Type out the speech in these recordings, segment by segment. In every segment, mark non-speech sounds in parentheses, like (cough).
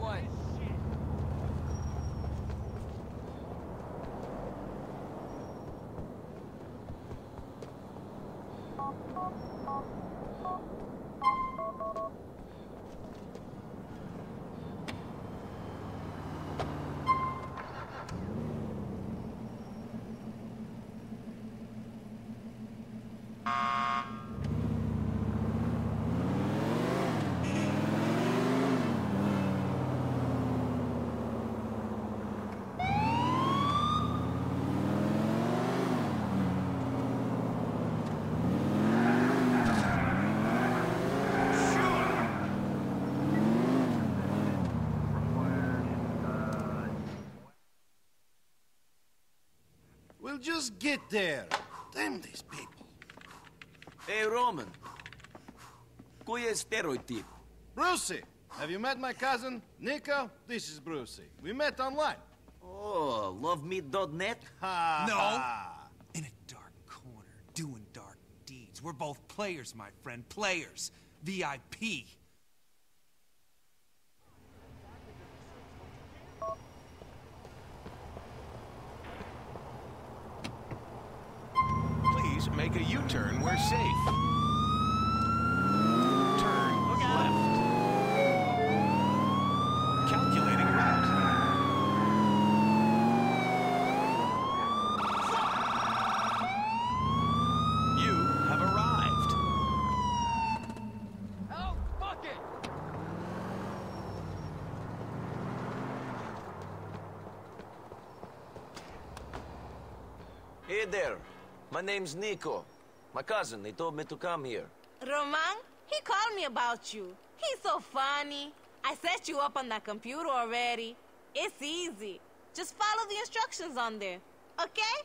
What just get there. Damn these people. Hey, Roman. Kuya steroid tip. Brucey, have you met my cousin, Nico? This is Brucey. We met online. Oh, lovemeet.net? Ha (laughs) No. In a dark corner, doing dark deeds. We're both players, my friend. Players. VIP. Please make a U-turn we're safe. Turn left. Calculating route. You have arrived. Oh, fuck it! Hey there. My name's Nico. My cousin, he told me to come here. Roman, he called me about you. He's so funny. I set you up on that computer already. It's easy. Just follow the instructions on there, okay?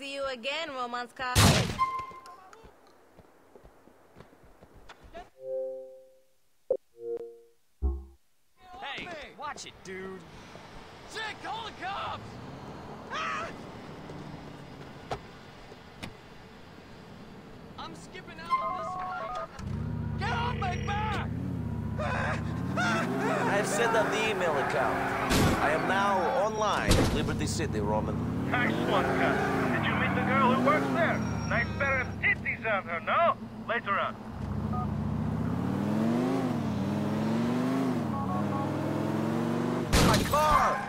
See you again, Romance Car. Hey, watch it, dude. Chick, call the cops! Ah! I'm skipping out on this one. Get off my back! I have set up the email account. I am now online at Liberty City, Roman. Nice girl who works there? Nice pair of titties on her, no? Later on. My car!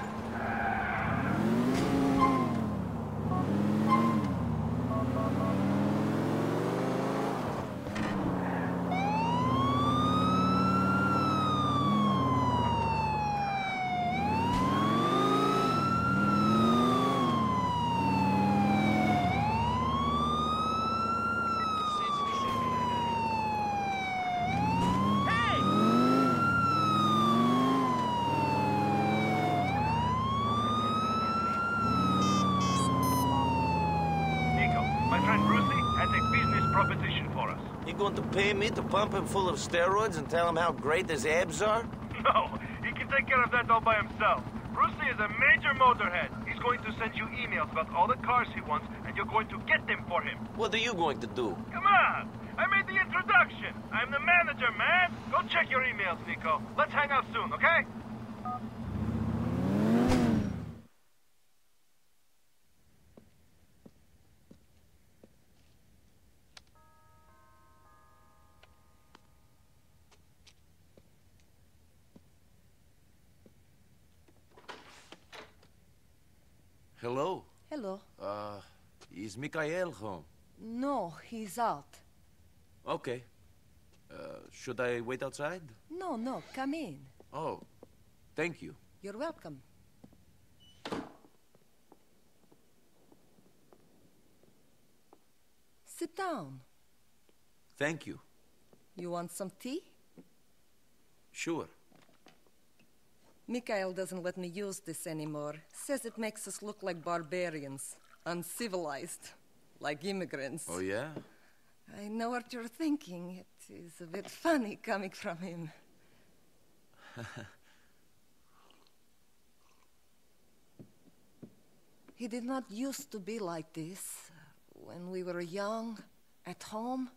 Nico, my friend Brucey has a business proposition for us. You going to pay me to pump him full of steroids and tell him how great his abs are? No, he can take care of that all by himself. Brucey is a major motorhead. He's going to send you emails about all the cars he wants, and you're going to get them for him. What are you going to do? Come on! I made the introduction. I'm the manager, man. Go check your emails, Nico. Let's hang out soon, okay? Hello? Hello. Uh, is Mikhail home? No, he's out. Okay. Uh, should I wait outside? No, no, come in. Oh, thank you. You're welcome. Sit down. Thank you. You want some tea? Sure. Mikhail doesn't let me use this anymore. Says it makes us look like barbarians, uncivilized, like immigrants. Oh, yeah? I know what you're thinking. It is a bit funny coming from him. (laughs) he did not used to be like this. When we were young, at home,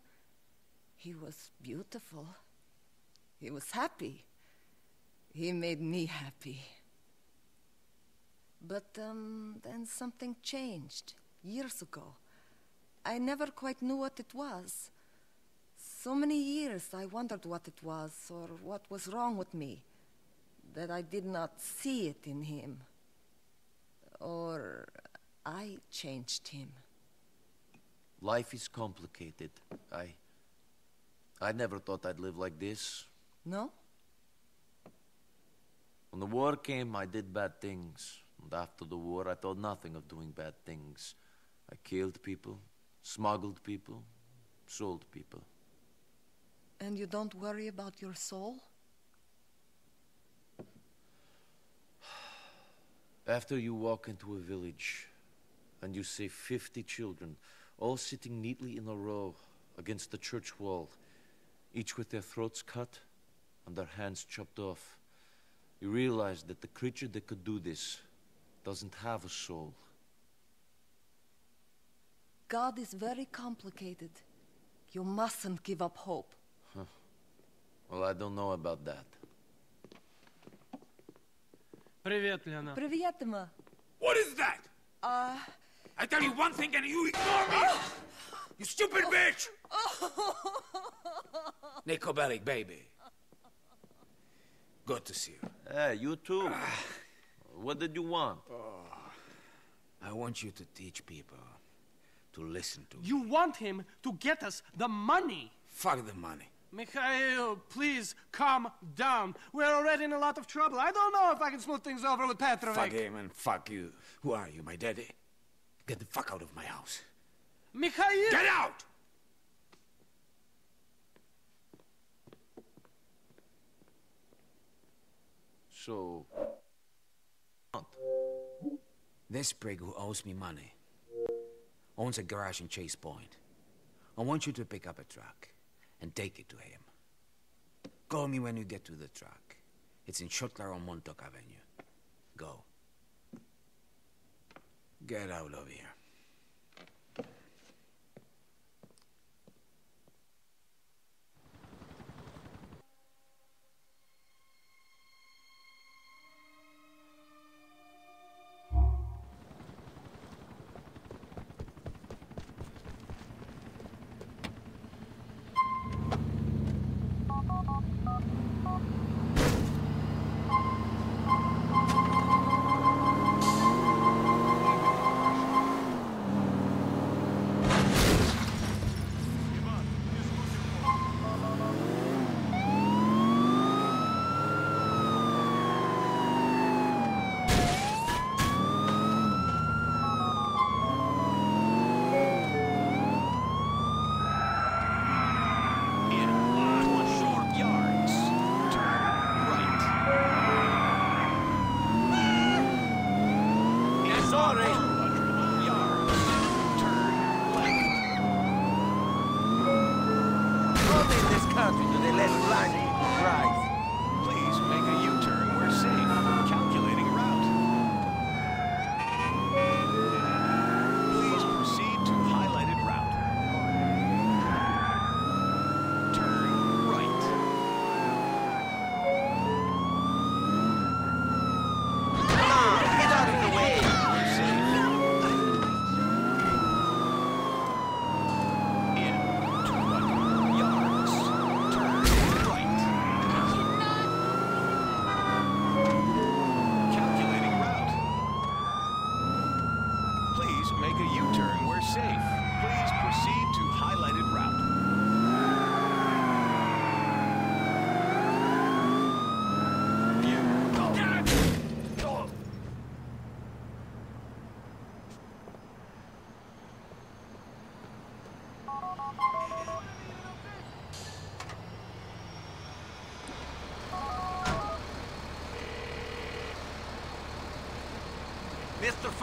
he was beautiful. He was happy. He made me happy. But um, then something changed years ago. I never quite knew what it was. So many years I wondered what it was or what was wrong with me, that I did not see it in him. Or I changed him. Life is complicated. I. I never thought I'd live like this. No? When the war came, I did bad things. And after the war, I thought nothing of doing bad things. I killed people, smuggled people, sold people. And you don't worry about your soul? After you walk into a village and you see 50 children all sitting neatly in a row against the church wall, each with their throats cut and their hands chopped off, you realize that the creature that could do this doesn't have a soul. God is very complicated. You mustn't give up hope. Huh. Well, I don't know about that. Привет, Лена. Привет, Emma. What is that? Uh... I tell you one thing and you ignore me! you stupid bitch! (laughs) Nico Bellic baby. Good to see you. Hey, you too. what did you want? Oh, I want you to teach people to listen to me. You want him to get us the money. Fuck the money. Mikhail, please calm down. We're already in a lot of trouble. I don't know if I can smooth things over with Petrovic. Fuck him and fuck you. Who are you, my daddy? Get the fuck out of my house. Mikhail! Get out! So. This prig who owes me money. owns a garage in Chase Point. I want you to pick up a truck and take it to him. Call me when you get to the truck. It's in Schottler on Montauk Avenue. Go. Get out of here.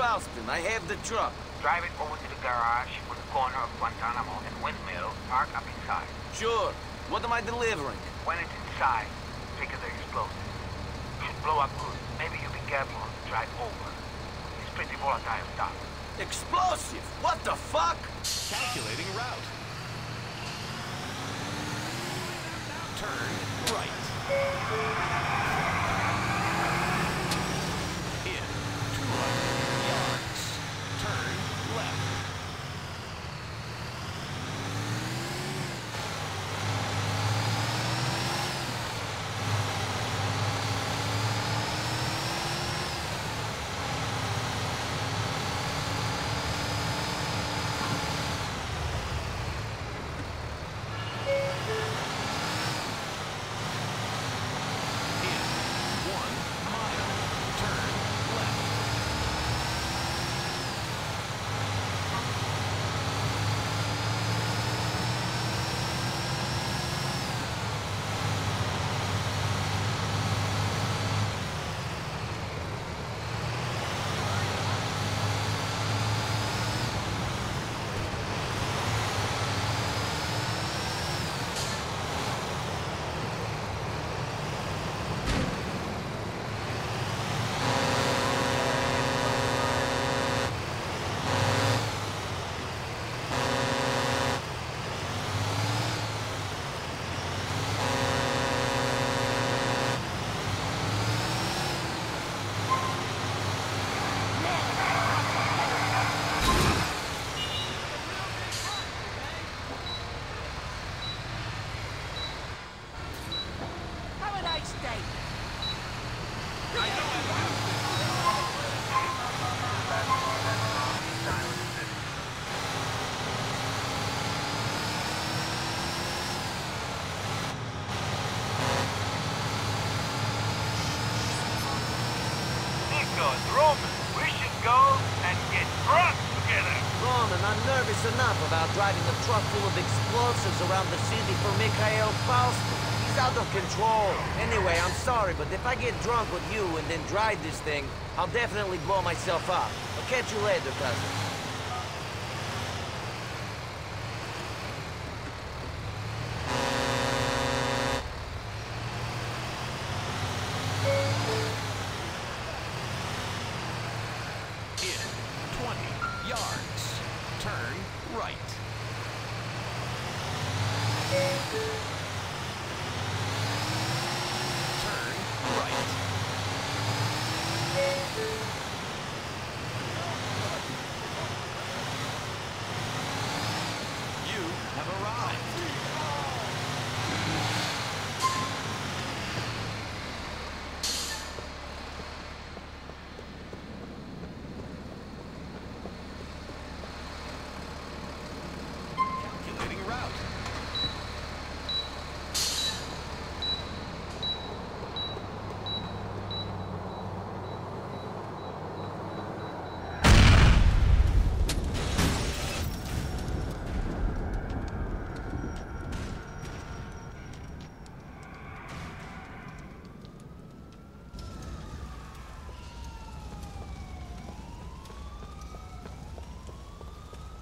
Mr. I have the truck. Drive it over to the garage on the corner of Guantanamo and Windmill. Park up inside. Sure. What am I delivering? When it's inside, trigger the explosive. Should blow up good. Maybe you be careful on the drive over. It's pretty volatile stuff. Explosive! What the fuck? Calculating route. Turn right. Roman, we should go and get drunk together. Roman, I'm nervous enough about driving a truck full of explosives around the city for Mikhail Faustin. He's out of control. Anyway, I'm sorry, but if I get drunk with you and then drive this thing, I'll definitely blow myself up. I'll catch you later, cousin. yards. Turn right. Turn right. You have arrived. Calculating route.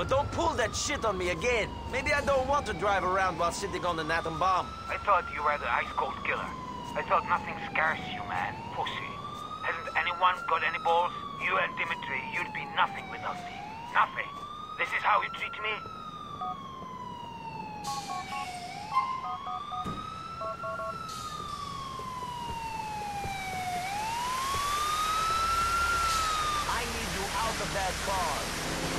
but don't pull that shit on me again. Maybe I don't want to drive around while sitting on an atom bomb. I thought you were the ice cold killer. I thought nothing scares you, man. Pussy. Hasn't anyone got any balls? You and Dimitri, you'd be nothing without me. Nothing. This is how you treat me? I need you out of that car.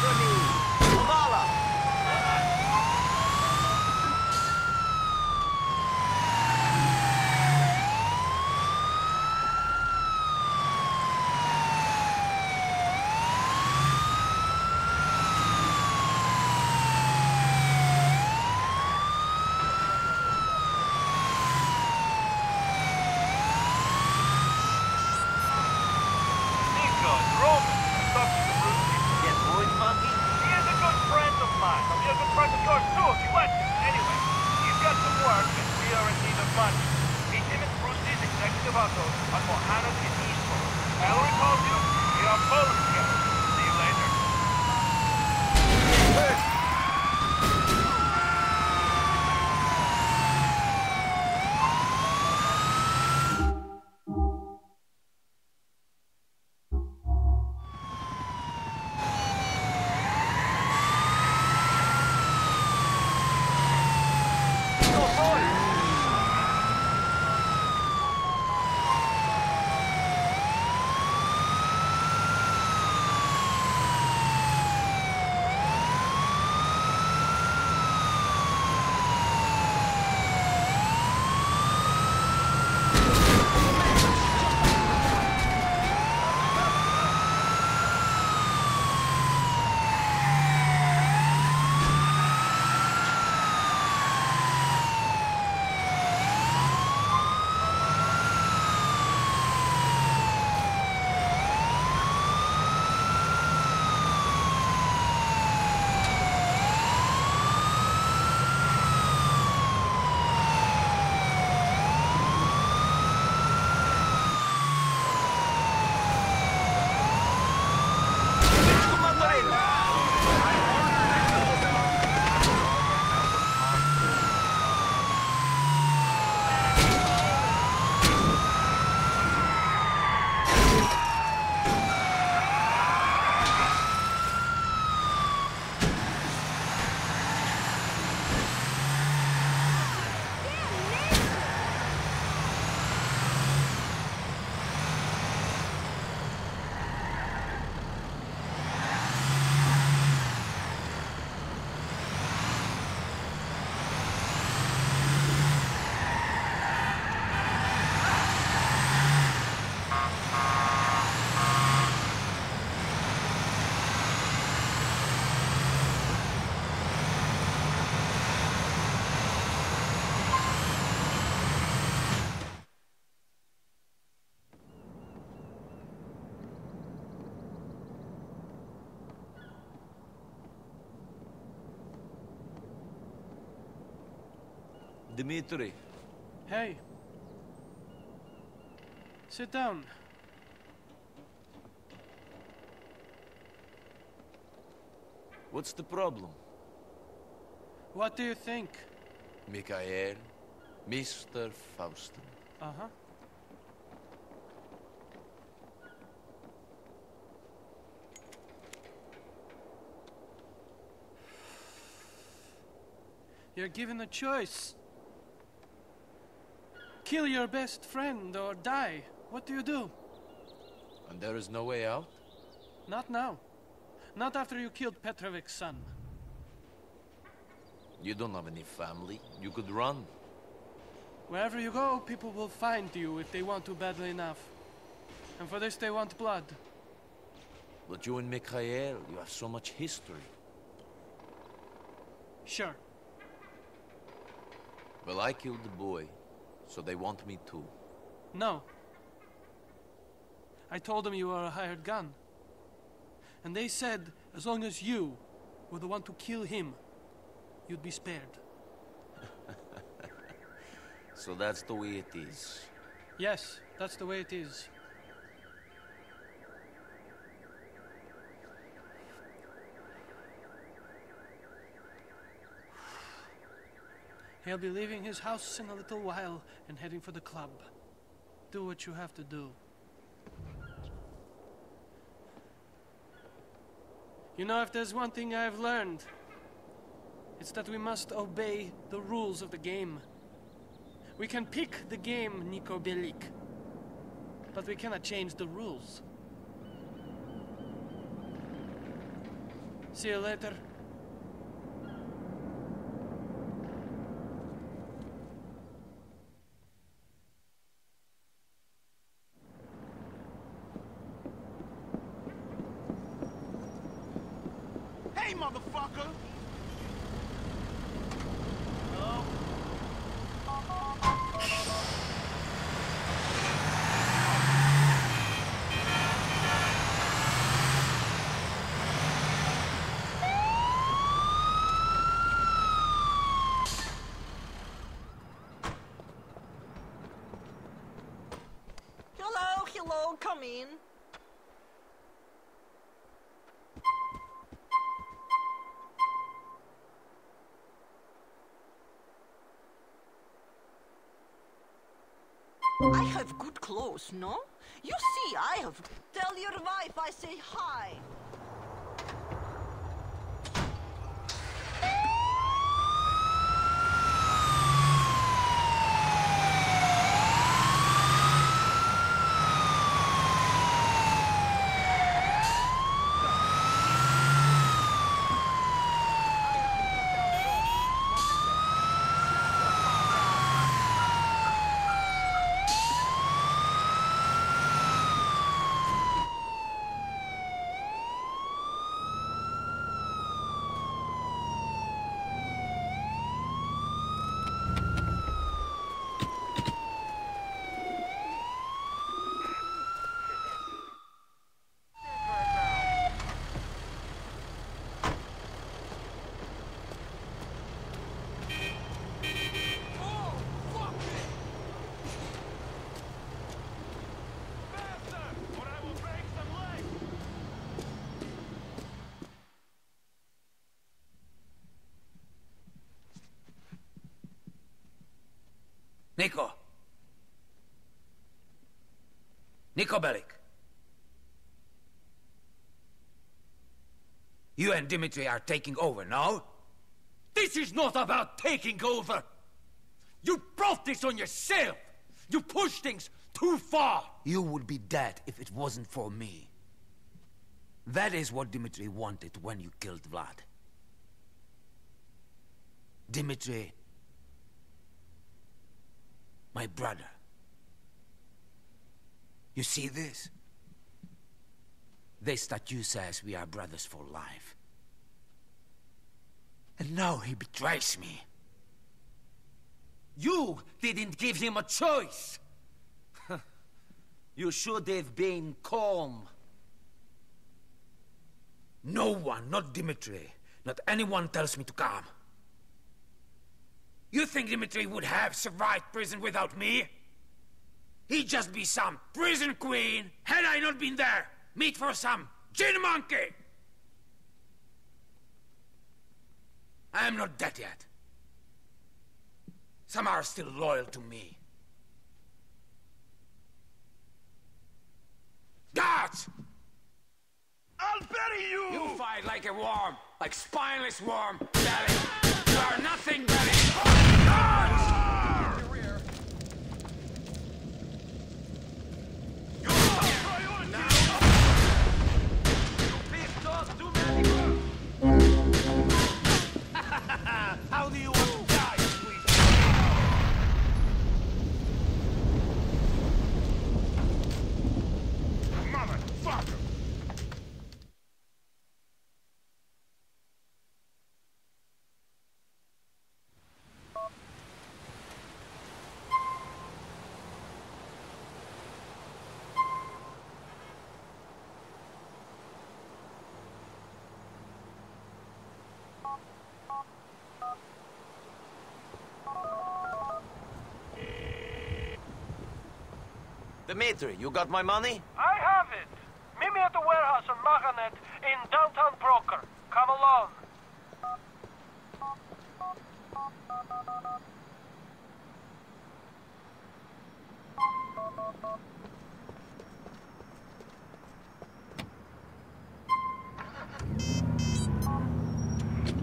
Stay Reino! Dimitri. Hey. Sit down. What's the problem? What do you think? Mikhail, Mr. Faustin. Uh-huh. You're given a choice. Kill your best friend or die. What do you do? And there is no way out? Not now. Not after you killed Petrovic's son. You don't have any family. You could run. Wherever you go, people will find you if they want to badly enough. And for this, they want blood. But you and Mikhail, you have so much history. Sure. Well, I killed the boy, so they want me too. No. I told them you were a hired gun. And they said as long as you were the one to kill him, you'd be spared. (laughs) So that's the way it is. Yes, that's the way it is. He'll be leaving his house in a little while and heading for the club. Do what you have to do. You know, if there's one thing I've learned, it's that we must obey the rules of the game. We can pick the game, Nico Bellic, but we cannot change the rules. See you later. Hello, come in. Clothes, no? You see, I have. Tell your wife I say hi. Nico. Nico Bellic. You and Dimitri are taking over now? This is not about taking over. You brought this on yourself. You pushed things too far. You would be dead if it wasn't for me. That is what Dimitri wanted when you killed Vlad. Dimitri, my brother. You see this? This statue says we are brothers for life. And now he betrays me. You didn't give him a choice. (laughs) You should have been calm. No one, not Dimitri, not anyone tells me to calm. You think Dimitri would have survived prison without me? He'd just be some prison queen had I not been there. Meet for some gin monkey. I am not dead yet. Some are still loyal to me. Guards! I'll bury you! You fight like a worm, like spineless worm. You are nothing! (laughs) How do you Dimitri, you got my money? I have it. Meet me at the warehouse on Mohanet in downtown Broker. Come along.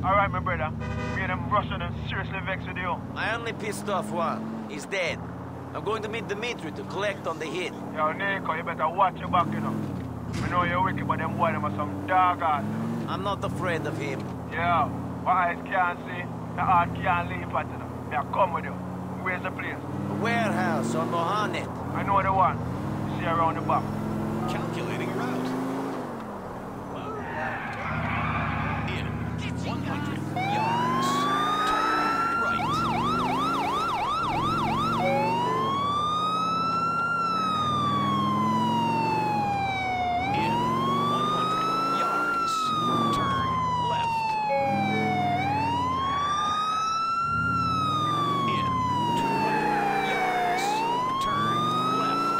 Alright, my brother. Me and them Russian and seriously vexed with you. I only pissed off one. He's dead. I'm going to meet Dimitri to collect on the hit. Yo, Nico, you better watch your back, you know. I know you're wicked, but them boy, them are some dog ass. I'm not afraid of him. Yeah, what eyes can't see, the heart can't leave at you know. Yeah, come with you. Where's the place? A warehouse on Mohanet. I know the one. You see around the back. Calculating route. In 100 yards. Turn right. In 100 yards. Turn left. In 200 yards. Turn left.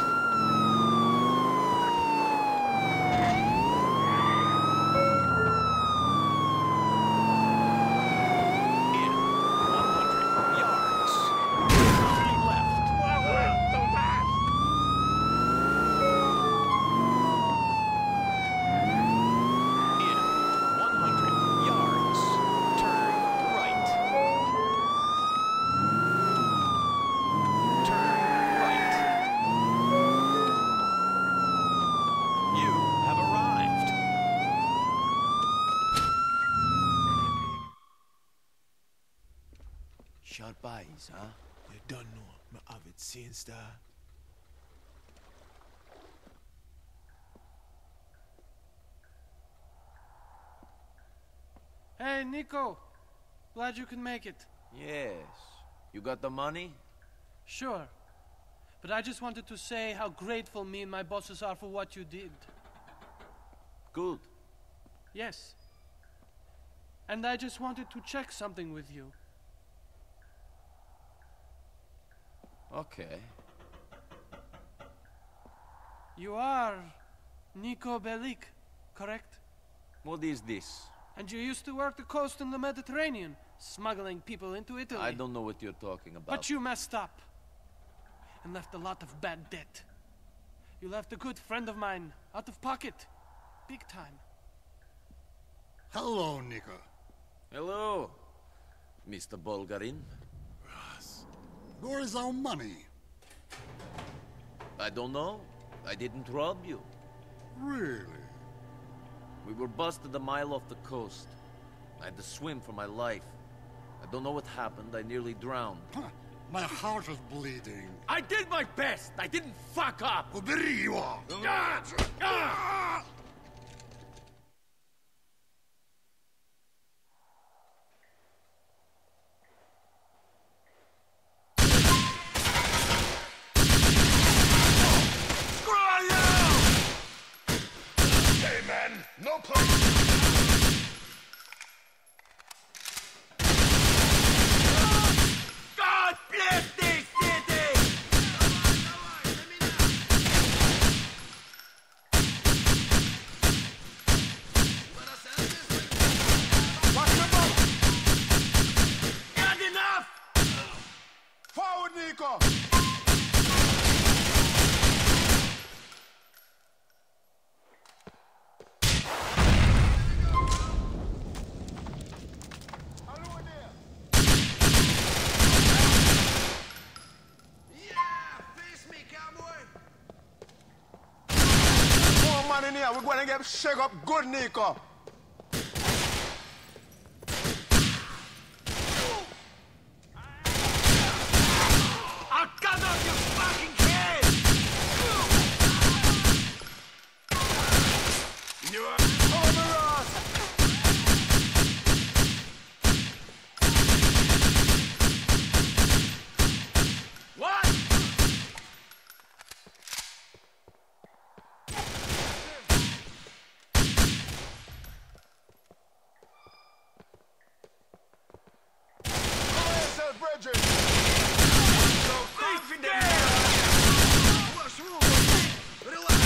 In 100 yards. Turn left. In 100 yards. Turn right. Turn right. You have arrived. Sharp eyes, huh? You don't know. Me have it since the... Hey, Nico. Glad you can make it. Yes. You got the money? Sure. But I just wanted to say how grateful me and my bosses are for what you did. Good. Yes. And I just wanted to check something with you. Okay. You are Nico Bellic, correct? What is this? And you used to work the coast in the Mediterranean, smuggling people into Italy. I don't know what you're talking about. But you messed up. And left a lot of bad debt. You left a good friend of mine out of pocket. Big time. Hello, Nico. Hello, Mr. Bulgarin. Where is our money? I don't know. I didn't rob you. Really? We were busted a mile off the coast. I had to swim for my life. I don't know what happened. I nearly drowned. My heart is bleeding. I did my best. I didn't fuck up. Uberiwa! Ah! Ah! We're going to get shake up good, Nico. I'll cut off your fucking head! You are over us. What? Yourself, Bridget. So confident! What's wrong? Relax.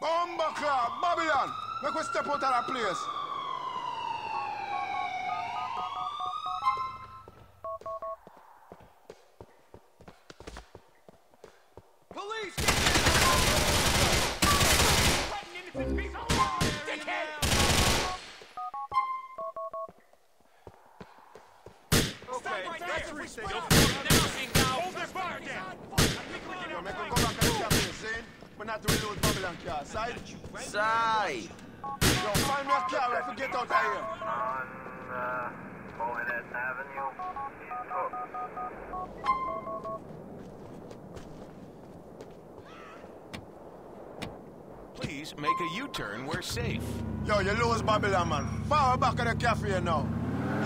Bomba Club, Babylon. Make we step of that place. Police! Get Okay, that's reasonable. Hold their fire down! Yo, make we go back to the cafe, see? We're not doing those Babylon car. Side? Side. Yo, find me a car if we get out of here. On uh, Mohanet Avenue, East Hook. Please make a U-turn where safe. Yo, you lose Babylon, man. Forward back of the cafe now.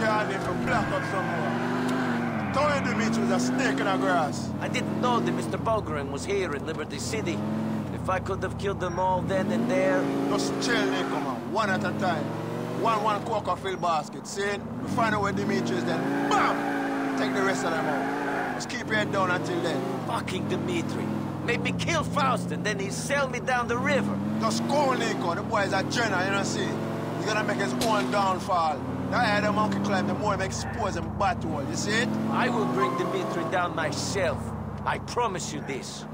Yeah, I need to black up some more. Tony Dimitri was a snake in the grass. I didn't know that Mr. Bulgarin was here in Liberty City. If I could have killed them all then and there. Just chill, Nico, man. One at a time. One, one coca-filled basket. See? We find out where Dimitri is, then BAM! Take the rest of them out. Just keep your head down until then. Fucking Dimitri. Made me kill Faust and then he sailed me down the river. Just go, Nico. The boy is a general, you know see? He's gonna make his own downfall. The higher the monkey climb, the more he expose him battle. You see it? I will bring Dimitri down myself. I promise you this.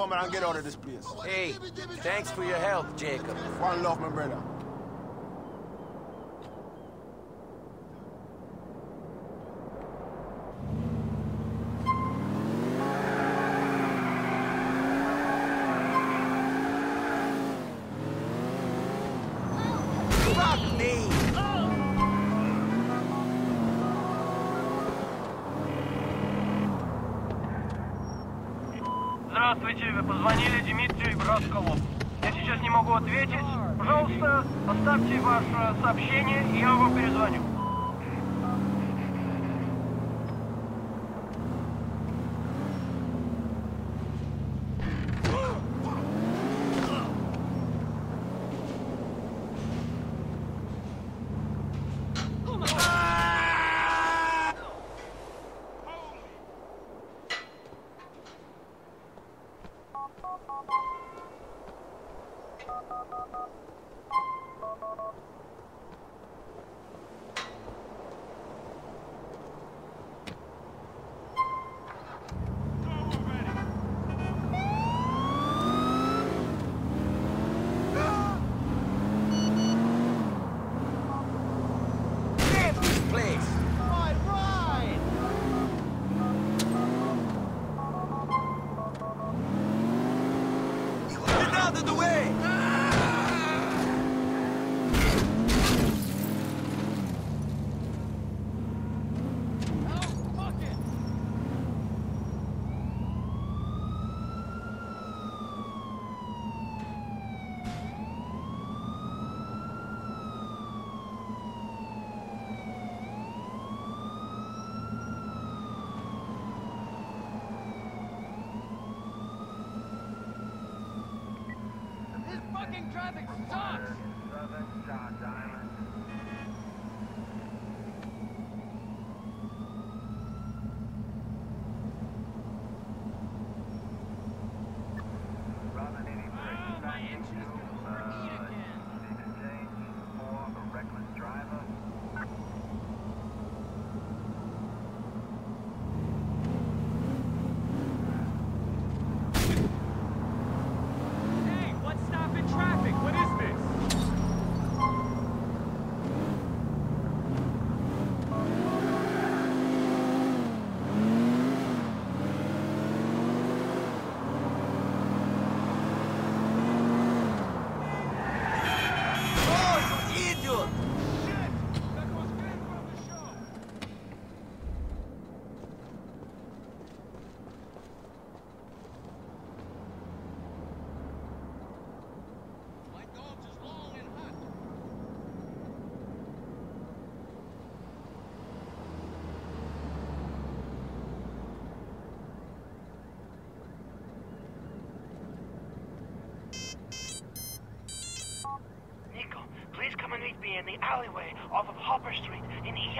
Woman and get out of this place. Hey, thanks for your help, Jacob. One love, my brother. Не могу ответить. Пожалуйста, оставьте ваше сообщение, и я вам перезвоню.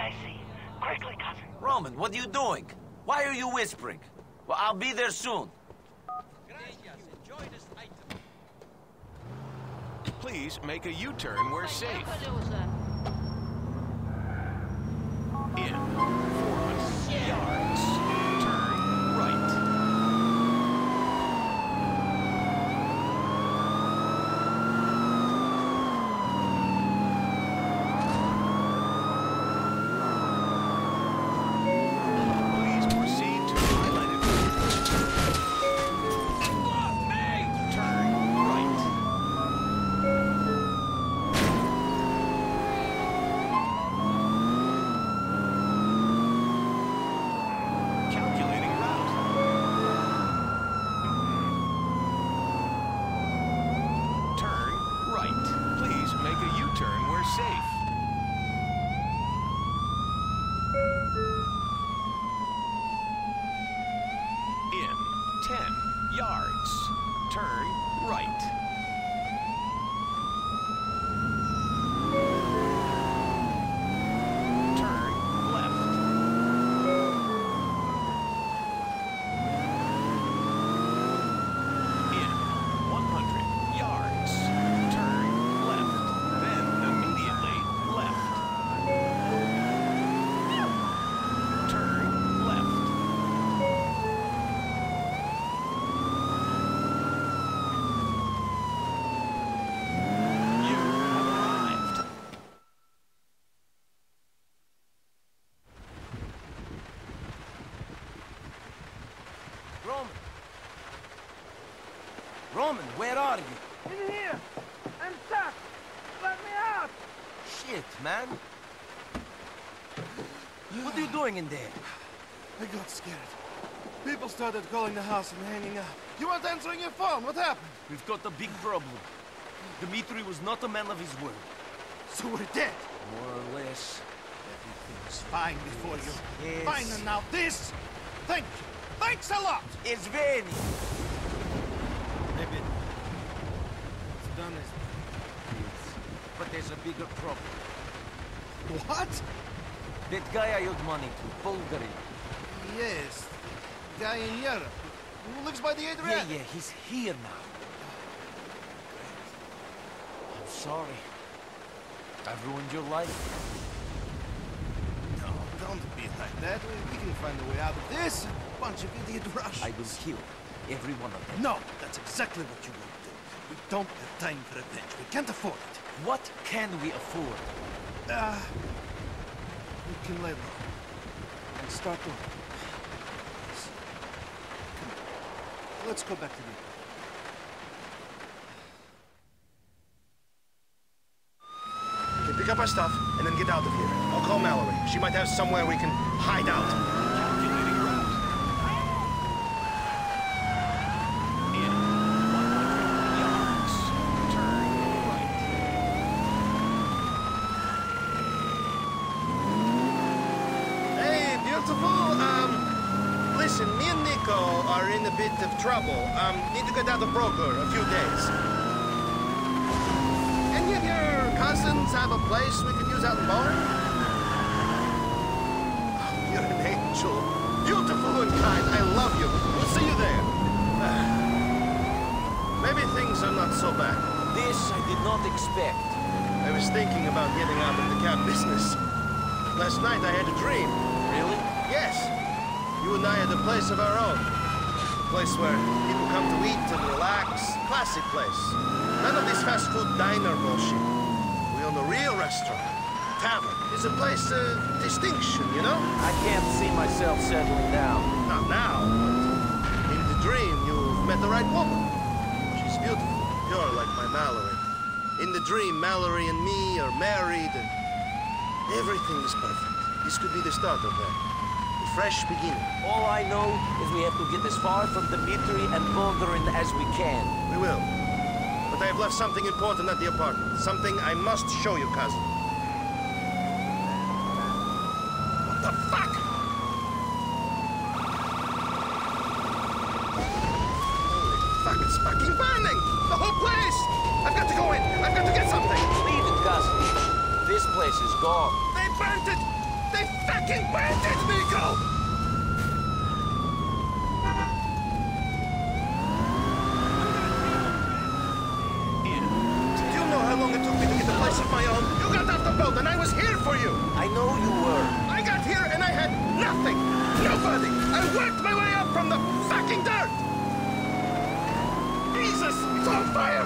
In EIC. Quickly, cousin. Roman, what are you doing? Why are you whispering? Well, I'll be there soon. Please make a U-turn We're safe. In 400 yards, turn right. Please proceed to highlighted Turn right. Calculating route. Turn right. Please make a U-turn where safe. In 10 yards. Turn right. Turn left. In 100 yards. Turn left. Then immediately left. Turn left. You have arrived. Roman. Roman, where are you? In here! I'm stuck! Let me out! Shit, man. What are you doing in there? I got scared. People started calling the house and hanging up. You weren't answering your phone. What happened? We've got a big problem. Dimitri was not a man of his word. So we're dead. More or less. Everything's fine before you. Yes. Fine, and now this. Thank you. Thanks a lot. It's Veni. Maybe it's done as But there's a bigger problem. What? That guy I owed money to, Bulgarin. Yes. Guy in Europe. Who lives by the Yeah, Adriatic. yeah, yeah, he's here now. I'm sorry. I've ruined your life. No, don't be like that. We, we can find a way out of this. Bunch of idiot Russians. I will kill every one of them. No, that's exactly what you will do. We don't have time for revenge. We can't afford it. What can we afford? Uh, we can lay low and start over. Come on. Let's go back to the. Okay, pick up our stuff and then get out of here. I'll call Mallory. She might have somewhere we can hide out. Calculating route. In 100 yards, turn right. Hey, beautiful. Um, listen, me and Nico are in a bit of trouble. Um, need to get out of broker a few days. Any of your cousins have a place we could use out in Bohan? You're an angel. Beautiful and kind. I love you. We'll see you there. (sighs) Maybe things are not so bad. This I did not expect. I was thinking about getting out of the cab business. Last night I had a dream. Really? Yes. You and I had a place of our own. A place where people come to eat and relax. Classy place. None of this fast food diner bullshit. We own a real restaurant. Tavern. It's a place of distinction, you know? I can't see myself settling down. Not now, but in the dream you've met the right woman. She's beautiful, pure like my Mallory. In the dream, Mallory and me are married and everything is perfect. This could be the start of that. Fresh beginning. All I know is we have to get as far from Dimitri and Bulgarin as we can. We will. But I have left something important at the apartment. Something I must show you, cousin. What the fuck? Holy fuck, it's fucking burning! The whole place! I've got to go in! I've got to get something! Leave it, cousin. This place is gone. They burnt it! They fucking burnt it, Nico! Do you know how long it took me to get a place of my own? You got off the boat and I was here for you! I know you were. I got here and I had nothing! Nobody! I worked my way up from the fucking dirt! Jesus! It's on fire!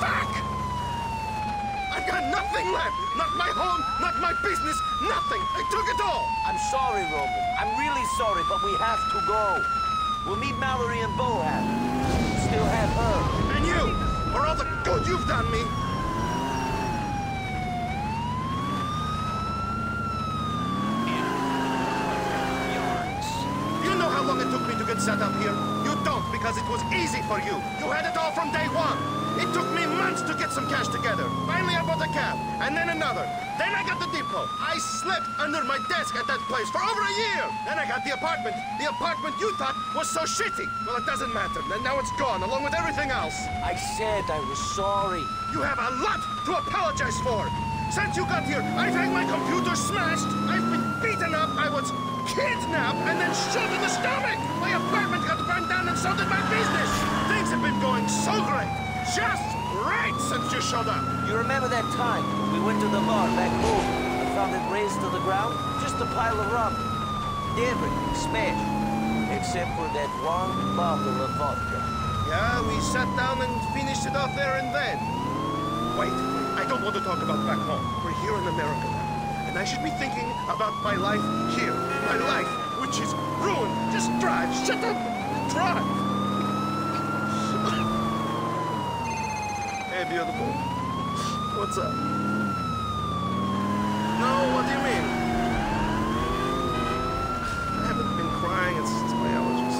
Fuck! I've got nothing left! Not my home, not my business, nothing! I took it all! I'm sorry, Roman. I'm really sorry, but we have to go. We'll meet Mallory and Bohan. Still have her. And you! For all the good you've done me! You know how long it took me to get set up here? You don't, because it was easy for you. You had it all from day one. It took me months to get some cash together. Finally, I bought a cab, and then another. Then I got the depot. I slept under my desk at that place for over a year. Then I got the apartment. The apartment you thought was so shitty. Well, it doesn't matter. And now it's gone, along with everything else. I said I was sorry. You have a lot to apologize for. Since you got here, I've had my computer smashed. I've been beaten up. I was kidnapped and then shot in the stomach. My apartment got burned down and so did my business. Things have been going so great. Just right since you showed up. You remember that time we went to the bar back home and found it raised to the ground? Just a pile of rubble. Everything smashed. Except for that one bottle of vodka. Yeah, we sat down and finished it off there and then. Wait, I don't want to talk about back home. We're here in America now. And I should be thinking about my life here. My life, which is ruined. Just drive. Shut up. Drive. What's up? No, what do you mean? I haven't been crying. It's my allergies.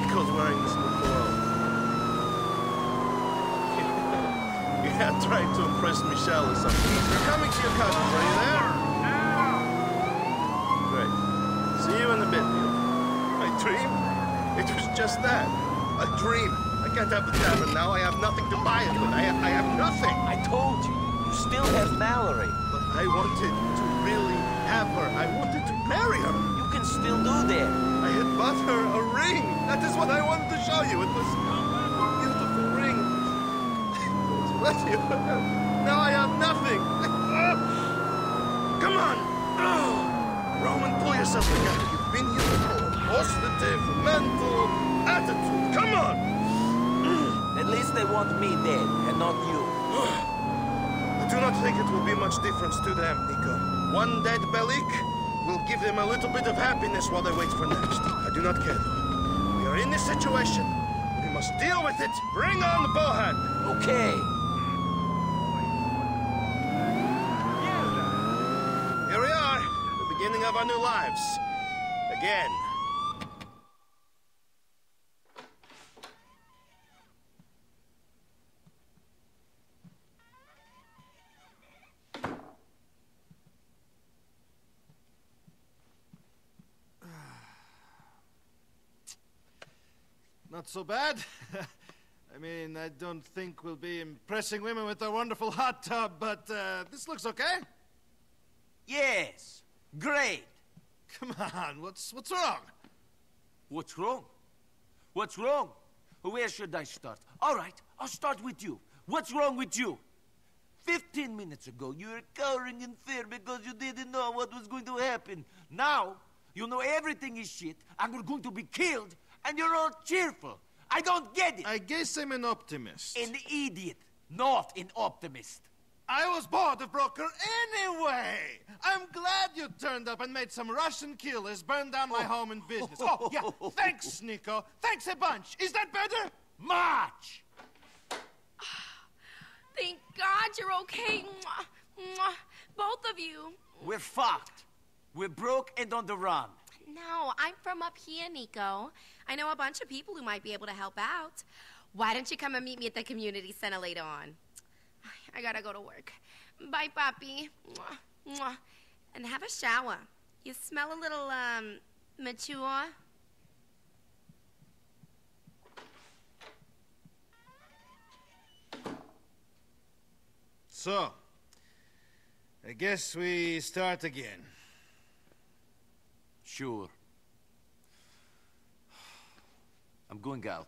Nico's wearing this new cologne. yeah, trying to impress Michelle or something. You're coming to your cousins, are you there? Great. See you in a bit, beautiful. My dream? It was just that. A dream. I can't have the tavern now. I have nothing to buy it with. I have, I have nothing. I told you. You still have Mallory. But I wanted to really have her. I wanted to marry her. You can still do that. I had bought her a ring. That is what I wanted to show you. It was a beautiful ring. It was (laughs) what you have. Now I have nothing. (laughs) Come on. (gasps) Roman, pull yourself together. You've been here before. Positive, mental, attitude. Come on. At least they want me dead and not you. (sighs) I do not think it will be much difference to them, Nico. One dead Bellic will give them a little bit of happiness while they wait for next. I do not care. We are in this situation. We must deal with it. Bring on the Bohan. Okay. Here we are, the beginning of our new lives. Again. Not so bad. (laughs) I mean, I don't think we'll be impressing women with our wonderful hot tub, but uh, this looks okay. Yes, great. (laughs) Come on, what's what's wrong? What's wrong? What's wrong? Where should I start? All right, I'll start with you. What's wrong with you? Fifteen minutes ago, you were cowering in fear because you didn't know what was going to happen. Now, you know everything is shit, and we're going to be killed, and you're all cheerful. I don't get it. I guess I'm an optimist. An idiot, not an optimist. I was bored of Broker anyway. I'm glad you turned up and made some Russian killers burn down my oh. home and business. Oh, yeah. (laughs) Thanks, Nico. Thanks a bunch. Is that better? March! (sighs) Thank God you're okay. Mwah, mwah. Both of you. We're fucked. We're broke and on the run. No, I'm from up here, Nico. I know a bunch of people who might be able to help out. Why don't you come and meet me at the community center later on? I gotta go to work. Bye, Poppy. Mwah, mwah. And have a shower. You smell a little, um, mature. So, I guess we start again. Sure. I'm going out.